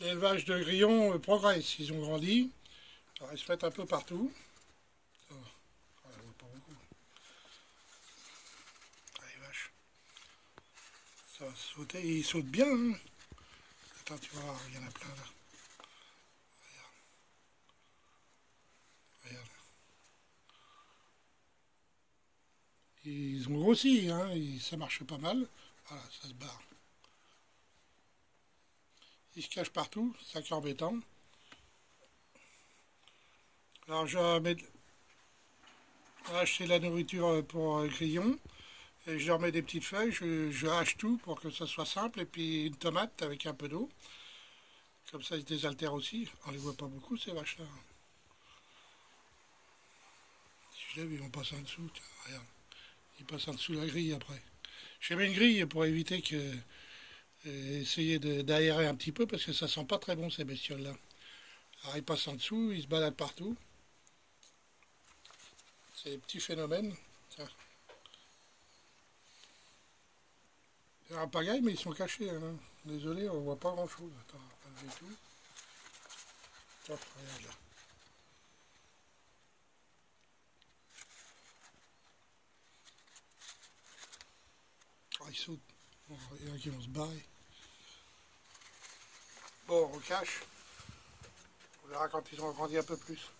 L'élevage de grillons euh, progresse, ils ont grandi. Alors, ils se mettent un peu partout. Ça, ah, pas beaucoup. Allez, vache. Ça va sauter, ils sautent bien. Hein. Attends, tu vois, il y en a plein là. Regarde. Regarde. Ils ont grossi, hein, ça marche pas mal. Voilà, ça se barre. Ils se cachent partout, c'est embêtant. Alors je vais acheter la nourriture pour grillon. Et je leur mets des petites feuilles, je, hache tout pour que ça soit simple. Et puis une tomate avec un peu d'eau. Comme ça, ils se désaltèrent aussi. On les voit pas beaucoup, ces vaches-là. Si je lève, ils vont passer en dessous. Ils passent en dessous de la grille après. J'ai mis une grille pour éviter que essayer d'aérer un petit peu parce que ça sent pas très bon ces bestioles là. Alors ils passent en dessous, ils se baladent partout. C'est des petits phénomènes. Tiens. Un pagaille mais ils sont cachés. Hein. Désolé, on voit pas grand chose. Regarde là. Ah, ils sautent. Il y en a qui vont se barrer. Bon, on cache. On verra quand ils ont grandi un peu plus.